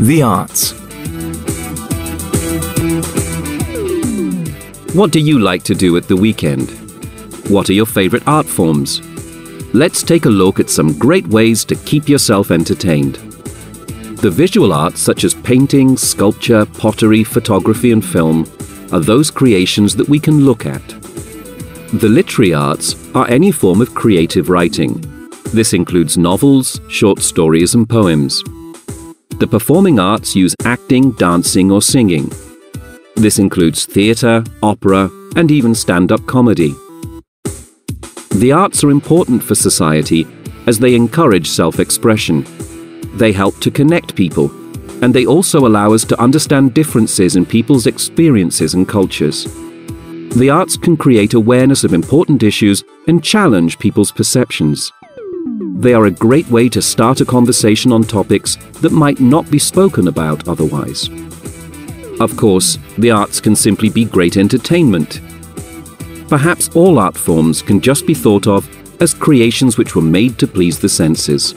The arts. What do you like to do at the weekend? What are your favorite art forms? Let's take a look at some great ways to keep yourself entertained. The visual arts, such as painting, sculpture, pottery, photography, and film, are those creations that we can look at. The literary arts are any form of creative writing. This includes novels, short stories, and poems. The performing arts use acting, dancing, or singing. This includes theatre, opera, and even stand up comedy. The arts are important for society as they encourage self expression. They help to connect people, and they also allow us to understand differences in people's experiences and cultures. The arts can create awareness of important issues and challenge people's perceptions. They are a great way to start a conversation on topics that might not be spoken about otherwise. Of course, the arts can simply be great entertainment. Perhaps all art forms can just be thought of as creations which were made to please the senses.